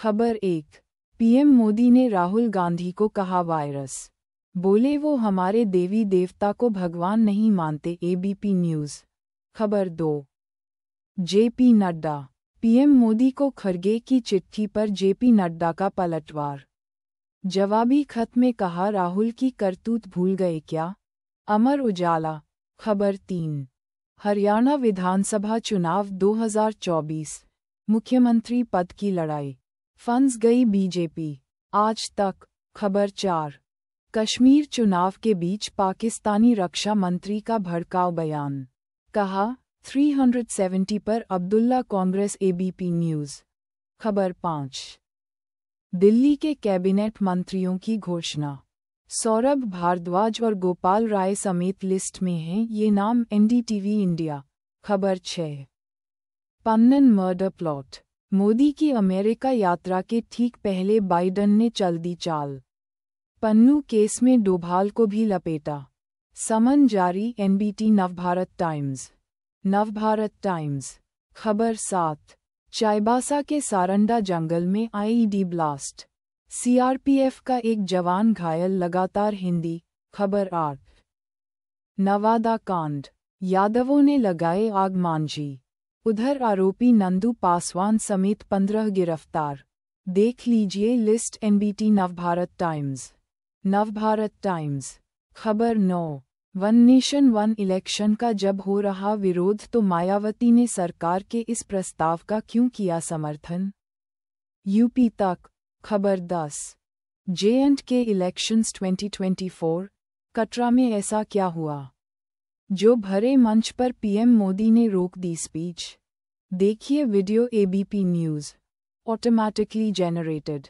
खबर एक, पीएम मोदी ने राहुल गांधी को कहा वायरस। बोले, वो हमारे देवी देवता को भगवान नहीं मानते एबीपी न्यूज़। खबर दो। जेपी नड्डा, पीएम मोदी को खरगे की चिट्ठी पर जेपी नड्डा का पलटवार। जवाबी खत में कहा, राहुल की करतूत भूल गए क्या? अमर उजाला। खबर तीन। हरियाणा विधानसभा चुनाव 2024 मुख्यमंत्री पद की लड़ाई। फंस गई बीजेपी आज तक, खबर चार। कश्मीर चुनाव के बीच पाकिस्तानी रक्षा मंत्री का भड़काऊ बयान। कहा 370 पर अब्दुल्ला कांग्रेस एबीपी न्यूज़। खबर पाँच। दिल्ली के कैबिनेट मंत्रियों की घोषणा। सौरभ भारद्वाज और गोपाल राय समेत लिस्ट में हैं, ये नाम एनडीटीवी इंडिया। खबर छः। पन्नन मर्डर प्लॉट। मोदी की अमेरिका यात्रा के ठीक पहले बाइडन ने चल दी चाल। पन्नू केस में डोभाल को भी लपेटा। समन जारी, NBT, Navbharat times. Navbharat times. खबर सात। चाईबासा के सारंडा जंगल में आईईडी ब्लास्ट। सीआरपीएफ का एक जवान घायल, लगातार हिंदी। खबर आठ। नवादा कांड। यादवों ने लगाए आग मांझी। उधर आरोपी नंदू पासवान समेत पंद्रह गिरफ़्तार। देख लीजिए list NBT Navbharat times Navbharat times खबर नौ। वन नेशन वन इलेक्शन का जब हो रहा विरोध तो मायावती ने सरकार के इस प्रस्ताव का क्यों किया समर्थन? यूपी तक। खबर दस। J and K elections 2024 Katra में ऐसा क्या हुआ? जो भरे मंच पर पीएम मोदी ने रोक दी स्पीच देखिए video ABP news automatically generated